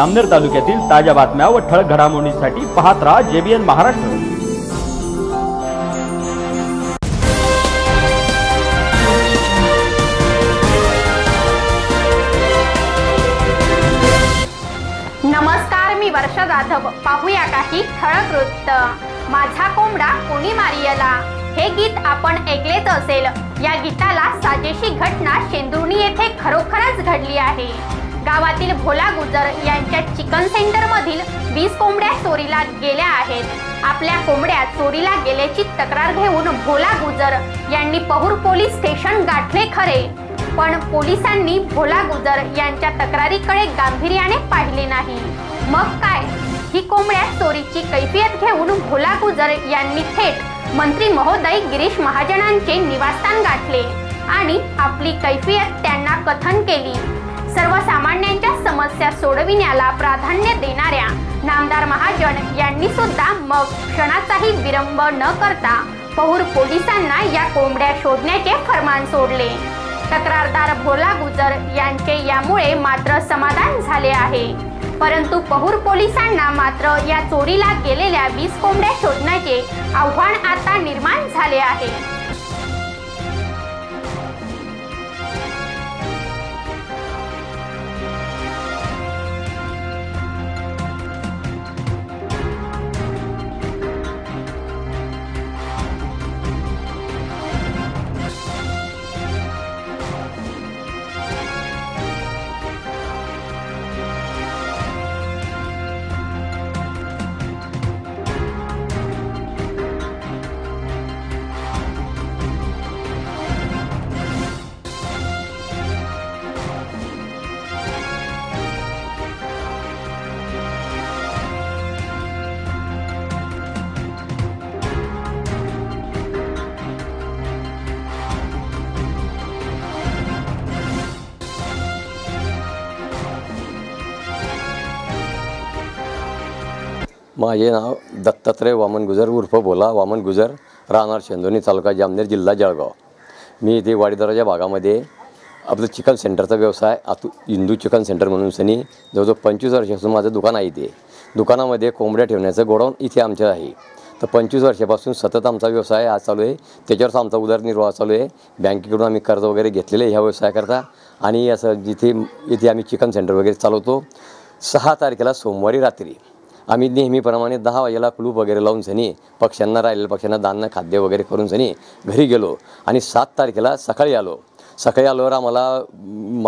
अमनेर तालुक्यातील ताज्या बातम्या व ठळक घडामोडींसाठी पाहत राहा जेबीएन महाराष्ट्र. नमस्कार मी वर्षा जाधव. पाहूया काही ठळक वृत्त. माझा कोंबडा कोणी मारियला? हे गीत आपण ऐकलेच असेल. या गीताला साजेशी घटना शेंदुर्णी येथे खरोखरच घडली आहे. गावातील भोला गुजर यांच्या चिकन सेंटर मधील वीस कोंबड्या चोरीला गेल्या आहेत. आपल्या कोंबड्या चोरीला गेल्याची तक्रार घेऊन भोला गुजर यांनी पहूर पोलीस स्टेशन गाठले खरे. पण पोलिसांनी भोला गुजर यांच्या तक्रारीकडे गांभीर्याने पाहिले नाही. मग काय? ही कोंबड्या चोरीची कैफियत घेऊन भोला गुजर यांनी थेट मंत्री महोदय गिरीश महाजनांचे निवासस्थान गाठले आणि आपली कैफियत त्यांना कथन केली. सर्वसामान्यांच्या समस्या सोडविण्याला प्राधान्य देणाऱ्या नामदार महाजन यांनी सुद्धा मग क्षणाचाही विलंब न करता पहूर पोलिसांना या कोंबड्या शोधण्याचे फरमान सोडले. तक्रारदार भोला गुजर यांचे यामुळे मात्र समाधान झाले आहे. परंतु पहुर पोलिसांना मात्र या चोरीला गेलेल्या वीस कोंबड्या शोधण्याचे आव्हान आता निर्माण झाले आहे. माझे नाव दत्तात्रय वामन गुजर उर्फ बोला वामन गुजर राहणार शेंदोनी तालुका जामनेर जिल्हा जळगाव. मी इथे वाडीदराच्या भागामध्ये आपलं चिकन सेंटरचा व्यवसाय आतू हिंदू चिकन सेंटर म्हणून सनी जवळजवळ पंचवीस वर्षापासून माझं दुकान आहे इथे. दुकानामध्ये कोंबड्या ठेवण्याचं गोडाऊन इथे आमचं आहे. तर पंचवीस वर्षापासून सतत आमचा व्यवसाय आज चालू आहे. त्याच्यावरच आमचा उदरनिर्वाह चालू आहे. बँकेकडून आम्ही कर्ज वगैरे घेतलेलं आहे ह्या व्यवसायाकरता. आणि असं जिथे इथे आम्ही चिकन सेंटर वगैरे चालवतो. सहा तारखेला सोमवारी रात्री आम्ही नेहमीप्रमाणे दहा वाजेला कुलूप वगैरे लावून सनी पक्ष्यांना राहिलेल्या पक्ष्यांना धान्य खाद्य वगैरे करून सनी घरी गेलो आणि सात तारखेला सकाळी आलो. सकाळी आल्यावर आम्हाला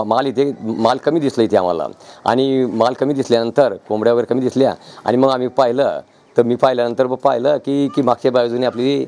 माल इथे माल कमी दिसला इथे आम्हाला. आणि माल कमी दिसल्यानंतर कोंबड्या वगैरे कमी दिसल्या आणि मग आम्ही पाहिलं तर मी पाहिल्यानंतर मग पाहिलं की की मागच्या बाजूने आपली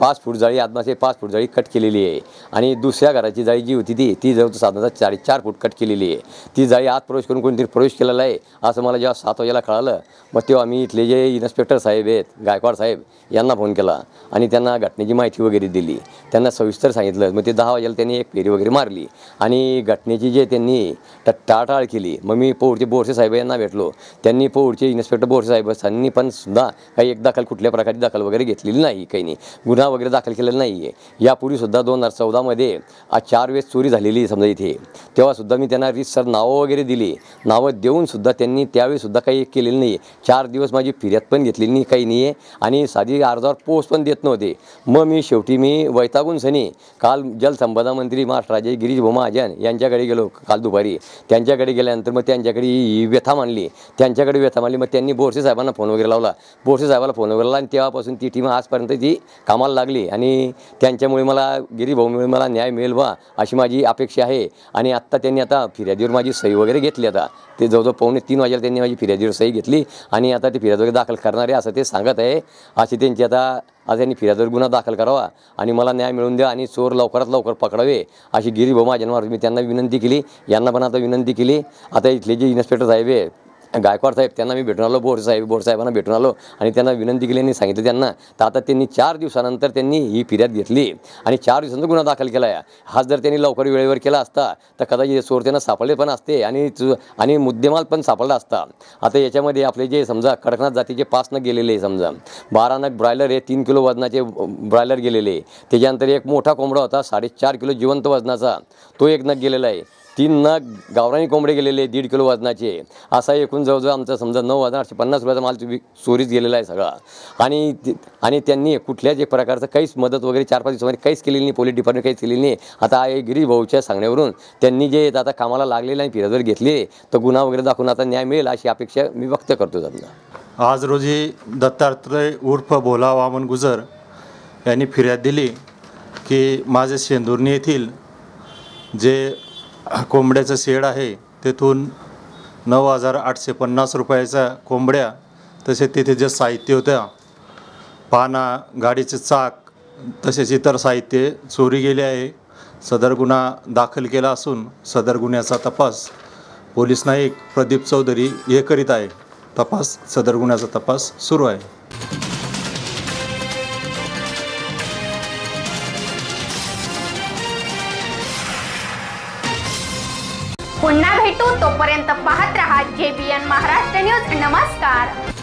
पाच फूट जाळी आतमासे पाच फूट जाळी कट केलेली आहे. आणि दुसऱ्या घराची जाळी जी होती ती ती जवळ साधारणतः चार चार फूट कट केलेली आहे. ती जाळी आत प्रवेश करून कोणीतरी प्रवेश केलेला आहे असं मला जेव्हा सात वाजेला कळालं मग तेव्हा आम्ही इथले जे इन्स्पेक्टर साहेब आहेत गायकवाड साहेब यांना फोन केला आणि त्यांना घटनेची माहिती वगैरे दिली. त्यांना सविस्तर सांगितलं मग ते दहा वाजेला त्यांनी एक फेरी वगैरे मारली आणि घटनेची जे त्यांनी ट- टाळाटाळ केली. मग मी पोहडचे बोरसे साहेब यांना भेटलो. त्यांनी पोहडचे इन्स्पेक्टर बोरसे साहेब यांनी पण सुद्धा काही एक दाखल कुठल्या प्रकारची दखल वगैरे घेतलेली नाही काही नाही. गुन्हा वगैरे दाखल केलेला नाही आहे यापूर्वीसुद्धा दोन हजार चौदामध्ये आज चार वेळेस चोरी झालेली आहे समजा इथे. तेव्हासुद्धा मी त्यांना रितसर नावं वगैरे दिली. नावं देऊनसुद्धा त्यांनी त्यावेळीसुद्धा काही केलेलं नाही आहे चार दिवस माझी फिर्याद पण घेतलेली नाही काही नाही आहे आणि साधी अर्जावर पोस्ट पण देत नव्हते. मग मी शेवटी मी वैतागून सनी काल जलसंपदा मंत्री महाराष्ट्राचे गिरीश भोमा महाजन यांच्याकडे गेलो काल दुपारी. त्यांच्याकडे गेल्यानंतर मग त्यांच्याकडे व्यथा मांडली. त्यांच्याकडे व्यथा मांडली. मग त्यांनी बोरसे साहेबांना फोन वगैरे लावला. बोरसे साहेबाला फोन वगैरे लावला आणि तेव्हापासून ती टीम आजपर्यंत ती कामाला लागली आणि त्यांच्यामुळे मला गिरीभाऊमुळे मला न्याय मिळेल बा अशी माझी अपेक्षा आहे. आणि आत्ता त्यांनी आता फिर्यादीवर माझी सही वगैरे घेतली आता. ते जवळजवळ पावणे तीन वाजेला त्यांनी माझी फिर्यादीवर सही घेतली आणि आता ते फिर्याद वगैरे दाखल करणारे असं ते सांगत आहे. अशी त्यांची आता आज त्यांनी फिर्यादीवर गुन्हा दाखल करावा आणि मला न्याय मिळवून द्या आणि चोर लवकरात लवकर पकडावे अशी गिरीभाऊ माझ्यांवर मी त्यांना विनंती केली. यांना पण आता विनंती केली. आता इथले जे इन्स्पेक्टर साहेब आहे गायकवाड साहेब त्यांना मी भेटून आलो बोरसाहेब बोरसाहेबांना भेटून आलो आणि त्यांना विनंती केली आणि सांगितलं त्यांना तर आता त्यांनी चार दिवसानंतर त्यांनी ही फिर्याद घेतली आणि चार दिवसांचा गुन्हा दाखल केला आहे. हाच जर त्यांनी लवकर वेळेवर केला असता तर कदाचित चोरत्यांना सापडले पण असते आणि आणि मुद्देमाल पण सापडला असता. आता याच्यामध्ये आपले जे समजा कडकनाथ जातीचे पाच नग गेलेले आहे समजा. बारा नग ब्रॉयलर हे तीन किलो वजनाचे ब्रॉयलर गेलेले आहे. त्याच्यानंतर एक मोठा कोंबडा होता साडेचार किलो जिवंत वजनाचा. तो एक नग गेलेला आहे. तीन नग गावरानी कोंबडे गेलेले दीड किलो वजनाचे. असा एकूण जवळजवळ आमचा समजा नऊ हजार आठशे पन्नास रुपयाचा माल तुम्ही चोरीच गेलेला आहे सगळा. आणि आणि त्यांनी कुठल्याच एक प्रकारचं काहीच मदत वगैरे चार पाच दिवसामध्ये काहीच केलेली नाही पोलीस डिपार्टमेंट काहीच केलेली नाही. आता आहे गिरीश भाऊच्या सांगण्यावरून त्यांनी जे आता कामाला लागलेलं आणि फिरतवर घेतले तर गुन्हा वगैरे दाखवून आता न्याय मिळेल अशी अपेक्षा मी व्यक्त करतो त्यांना. आज रोजी दत्तात्रय उर्फ भोला वामन गुजर यांनी फिर्याद दिली की माझे शेंदुर्णी येथील जे कोंबड्याचं शेड आहे तेथून नऊ हजार आठशे पन्नास रुपयाच्या कोंबड्या तसेच तिथे जे साहित्य होत्या पाना गाडीचे चाक तसेच इतर साहित्य चोरी गेले आहे. सदर गुन्हा दाखल केला असून सदर गुन्ह्याचा तपास पोलीस नाईक प्रदीप चौधरी हे करीत आहे. तपास सदर गुन्ह्याचा तपास सुरू आहे. पुन्हा भेटू तोपर्यंत पाहत राहा जेबीएन महाराष्ट्र न्यूज नमस्कार.